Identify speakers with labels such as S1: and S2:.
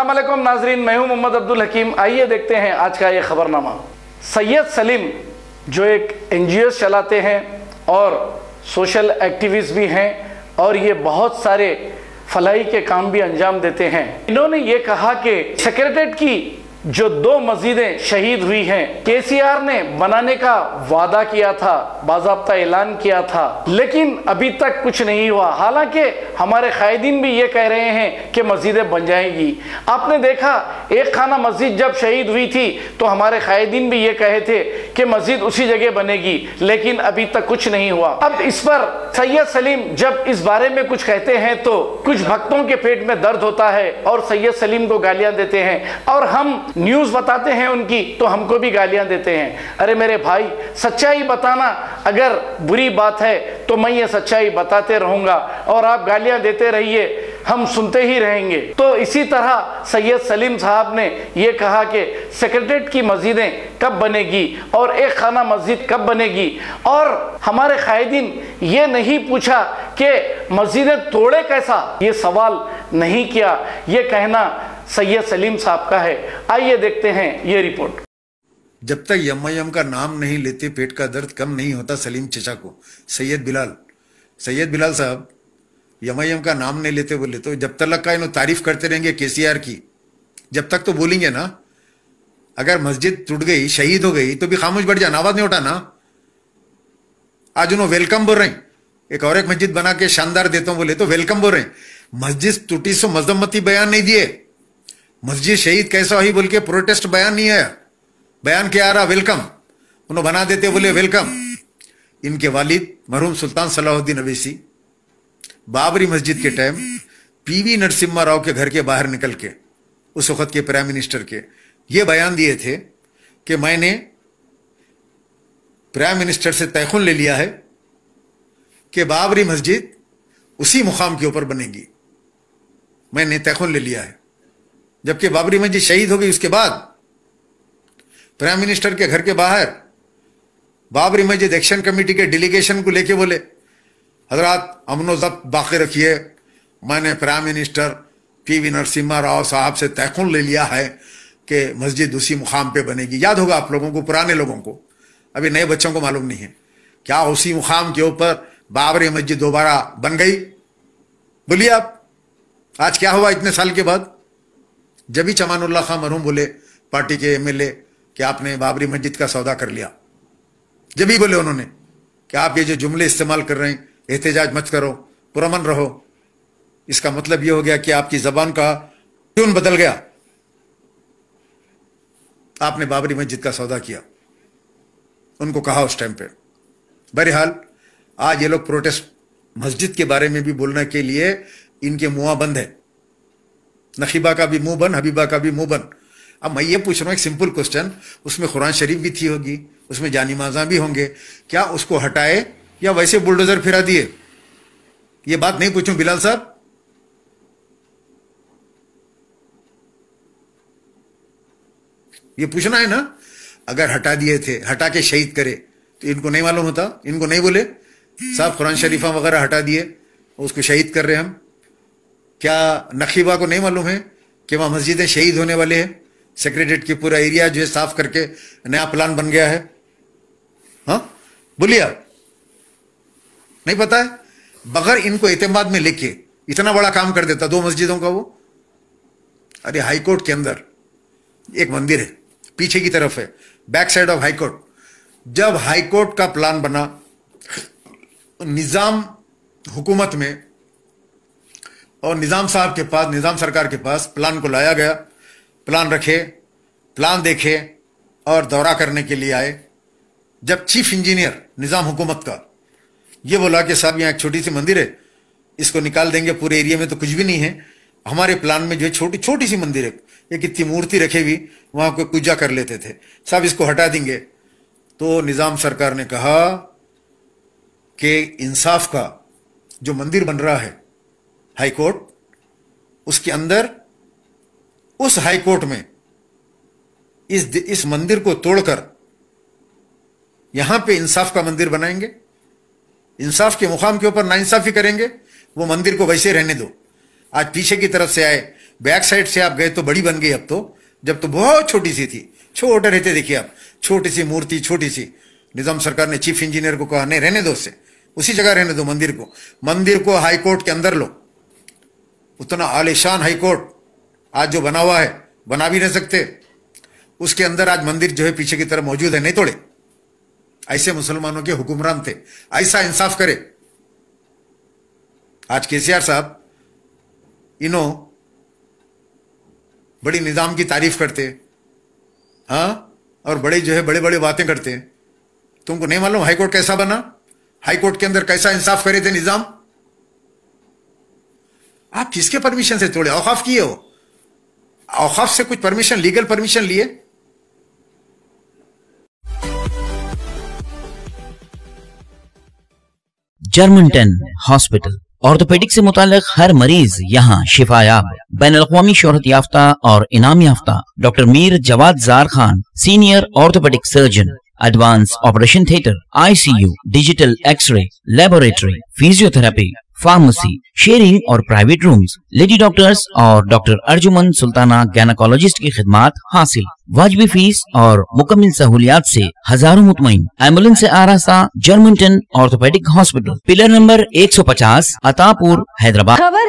S1: अस्सलाम नाजरीन मैं हूँ मोहम्मद अब्दुल हकीम। आइए देखते हैं आज का ये खबरनामा। सैयद सलीम, जो एक एनजीओ चलाते हैं और सोशल एक्टिविस्ट भी हैं और ये बहुत सारे फलाई के काम भी अंजाम देते हैं। इन्होंने ये कहा कि सेक्रेटरीट की जो दो मस्जिदें शहीद हुई हैं, केसीआर ने बनाने का वादा किया था, बाजाबता ऐलान किया था, लेकिन अभी तक कुछ नहीं हुआ। हालाँकि हमारे कायदीन भी ये कह रहे हैं कि मस्जिदें बन जाएँगी। आपने देखा, एक खाना मस्जिद जब शहीद हुई थी तो हमारे कायदीन भी ये कहे थे कि मस्जिद उसी जगह बनेगी, लेकिन अभी तक कुछ नहीं हुआ। अब इस पर सैयद सलीम जब इस बारे में कुछ कहते हैं तो कुछ भक्तों के पेट में दर्द होता है और सैयद सलीम को गालियाँ देते हैं। और हम न्यूज़ बताते हैं उनकी तो हमको भी गालियाँ देते हैं। अरे मेरे भाई, सच्चाई बताना अगर बुरी बात है तो मैं ये सच्चाई बताते रहूँगा और आप गालियाँ देते रहिए, हम सुनते ही रहेंगे। तो इसी तरह सैयद सलीम साहब ने ये कहा कि सेक्रेटरीट की मस्जिदें कब बनेगी और एक खाना मस्जिद कब बनेगी? और हमारे कायदीन ये नहीं पूछा कि मस्जिदें तोड़े कैसा? ये सवाल नहीं किया। ये कहना सैयद सलीम साहब का है। आइए देखते हैं ये रिपोर्ट।
S2: जब तक यम का नाम नहीं लेते, पेट का दर्द कम नहीं होता सलीम चचा को। सैयद बिलाल। सैयद बिलाल साहब एम का नाम नहीं लेते बोले तो जब तक का इन्हों तारीफ़ करते रहेंगे केसीआर की। जब तक तो बोलेंगे ना, अगर मस्जिद टूट गई, शहीद हो गई तो भी खामोश बढ़ जाना आवाज़ नहीं उठाना। आज उन्होंने वेलकम बोल रहे हैं। एक और एक मस्जिद बना के शानदार देता हूँ बोले तो वेलकम बोल रहे हैं। मस्जिद टूटी सो मजम्मती बयान नहीं दिए। मस्जिद शहीद कैसा हुई बोल के प्रोटेस्ट बयान नहीं आया। बयान क्या आ रहा? वेलकम उन्होंने बना देते बोले वेलकम इनके वालिद मरहूम सुल्तान सलाहुद्दीन अवैसी, बाबरी मस्जिद के टाइम पीवी नरसिम्हा राव के घर के बाहर निकल के, उस वक्त के प्राइम मिनिस्टर के, ये बयान दिए थे कि मैंने प्राइम मिनिस्टर से तयखुन ले लिया है कि बाबरी मस्जिद उसी मुकाम के ऊपर बनेगी। मैंने तयखुन ले लिया है। जबकि बाबरी मस्जिद शहीद हो गई उसके बाद। प्राइम मिनिस्टर के घर के बाहर, बाबरी मस्जिद एक्शन कमेटी के डेलीगेशन को लेके बोले, हज़रत अमनो जब्त बाकी रखिए मैंने prime minister P V Narasimha Rao साहब से तयखुन ले लिया है कि मस्जिद उसी मुकाम पे बनेगी। याद होगा आप लोगों को, पुराने लोगों को। अभी नए बच्चों को मालूम नहीं है। क्या उसी मुकाम के ऊपर बाबरी मस्जिद दोबारा बन गई? बोलिए आप, आज क्या हुआ इतने साल के बाद? जब ही चमानुल्लाह खां मरहूम बोले, पार्टी के एमएलए कि आपने बाबरी मस्जिद का सौदा कर लिया। जब ही बोले उन्होंने, कि आप ये जो जुमले इस्तेमाल कर रहे हैं, एहतजाज मत करो, पुरमन रहो। इसका मतलब ये हो गया कि आपकी जबान का ट्यून बदल गया। आपने बाबरी मस्जिद का सौदा किया। उनको कहा उस टाइम पे। बहरहाल, आज ये लोग प्रोटेस्ट मस्जिद के बारे में भी बोलने के लिए इनके मुआ बंद है। नकीबा का भी मुँह बन, हबीबा का भी मुँह बन। अब मैं ये पूछ रहा हूँ, एक सिंपल क्वेश्चन उसमें कुरान शरीफ भी थी होगी, उसमें जानी माजा भी होंगे, क्या उसको हटाए या वैसे बुलडोजर फिरा दिए? ये बात नहीं पूछूँ, बिलाल साहब। ये पूछना है ना? अगर हटा दिए थे, हटा के शहीद करे तो इनको नहीं मालूम होता, इनको नहीं बोले। साहब, कुरान शरीफा वगैरह हटा दिए, उसको शहीद कर रहे हम। क्या नकीबा को नहीं मालूम है कि वहाँ मस्जिदें शहीद होने वाले हैं? सेक्रेटरीट की पूरा एरिया जो है साफ़ करके नया प्लान बन गया है। हाँ? बोलिए आप। नहीं पता है? बगैर इनको एतमाद में लेके इतना बड़ा काम कर देता दो मस्जिदों का वो। अरे हाईकोर्ट के अंदर एक मंदिर है, पीछे की तरफ़ है back side of high court जब हाईकोर्ट का प्लान बना, निज़ाम हुकूमत में और निज़ाम साहब के पास, निज़ाम सरकार के पास प्लान को लाया गया। प्लान रखे प्लान देखे और दौरा करने के लिए आए। जब चीफ इंजीनियर निज़ाम हुकूमत का ये बोला कि साहब, यहाँ एक छोटी सी मंदिर है, इसको निकाल देंगे, पूरे एरिया में तो कुछ भी नहीं है। हमारे प्लान में जो है छोटी छोटी सी मंदिर है, एक इतनी मूर्ति रखे हुई, वहाँ को पूजा कर लेते थे। साहब, इसको हटा देंगे। तो निज़ाम सरकार ने कहा कि इंसाफ का जो मंदिर बन रहा है हाईकोर्ट, उसके अंदर, उस हाईकोर्ट में, इस इस मंदिर को तोड़कर, यहाँ पे इंसाफ का मंदिर बनाएँगे। इंसाफ के मुकाम के ऊपर नाइंसाफी करेंगे। वो मंदिर को वैसे रहने दो। आज पीछे की तरफ़ से आए, बैक साइड से आप गए तो बड़ी बन गई अब तो। जब तो बहुत छोटी सी थी। छोटे रहते देखिए आप। छोटी सी मूर्ति, छोटी सी। निज़ाम सरकार ने चीफ इंजीनियर को कहा, नहीं, रहने दो उससे। उसी जगह रहने दो मंदिर को। मंदिर को हाईकोर्ट के अंदर लो। उतना आलिशान हाई कोर्ट आज जो बना हुआ है, बना भी नहीं सकते। उसके अंदर आज मंदिर जो है पीछे की तरफ़ मौजूद है, नहीं तोड़े। ऐसे मुसलमानों के हुक्मरान थे। ऐसा इंसाफ करे। आज केसीआर साहब इनो बड़ी निज़ाम की तारीफ़ करते हाँ और बड़े जो है बड़े बड़े बातें करते तुमको नहीं मालूम हाईकोर्ट कैसा बना? हाईकोर्ट के अंदर कैसा इंसाफ करे थे निज़ाम? आप किसके परमिशन से तोड़े? औखाफ किए हो औखाफ से कुछ परमिशन लीगल परमिशन लिए?
S3: जर्मन टेन हॉस्पिटल ऑर्थोपेडिक से मुतालिक हर मरीज़ यहाँ शिफायाब। बैन अवी शोहरत याफ्ता और इनाम याफ्ता। Doctor Mir Jawad Zar Khan senior orthopaedic surgeon advance operation theatre ICU digital x ray laboratory physiotherapy pharmacy sharing और प्राइवेट रूम्स लेडी डॉक्टर्स और डॉक्टर अर्जुमन सुल्ताना गैनाकोलॉजिस्ट की खिदमत हासिल। वाजबी फ़ीस और मुकम्मल सहूलियात से हज़ारों मुतमिन। एंबुलेंस से आरास्ता Germanten orthopaedic hospital pillar number 150 Attapur Hyderabad
S4: खबर